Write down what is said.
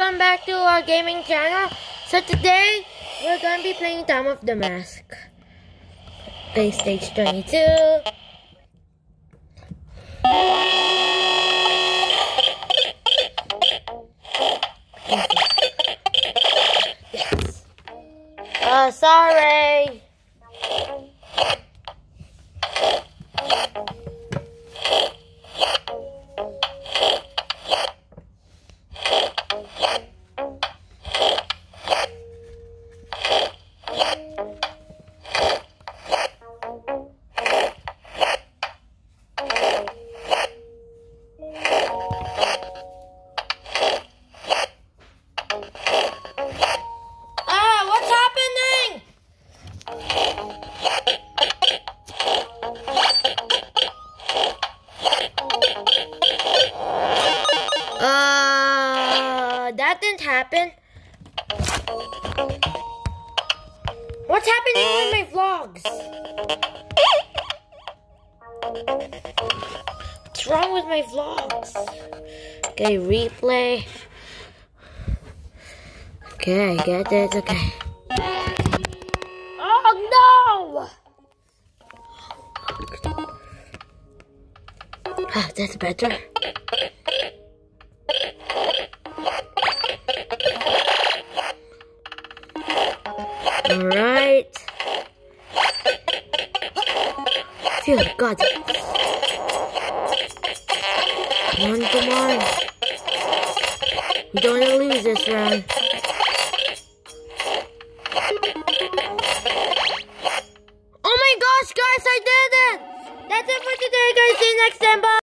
welcome back to our gaming channel. So today, we're gonna be playing Tomb of the Mask. Play stage 22. Yes. Uh, sorry. Ah, didn't happen. What's happening with my vlogs? What's wrong with my vlogs? Okay, replay. Okay, I get it. Okay. Oh no! Ah, that's better. Alright. Phew, God. Come on, come on. We don't want to lose this round. Oh my gosh, guys, I did it! That's it for today, guys. See you next time. Bye.